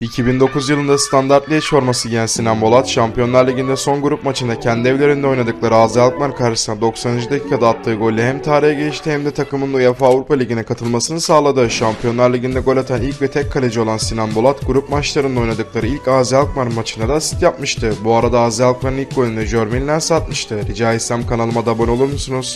2009 yılında standartlı Liège forması giyen Sinan Bolat, Şampiyonlar Ligi'nde son grup maçında kendi evlerinde oynadıkları AZ Alkmaar karşısında 90. dakikada attığı golle hem tarihe geçti hem de takımın UEFA Avrupa Ligi'ne katılmasını sağladı. Şampiyonlar Ligi'nde gol atan ilk ve tek kaleci olan Sinan Bolat, grup maçlarında oynadıkları ilk AZ Alkmaar maçında da asist yapmıştı. Bu arada AZ Alkmaar'ın ilk golünü Jormin Lens atmıştı. Rica etsem kanalıma da abone olur musunuz?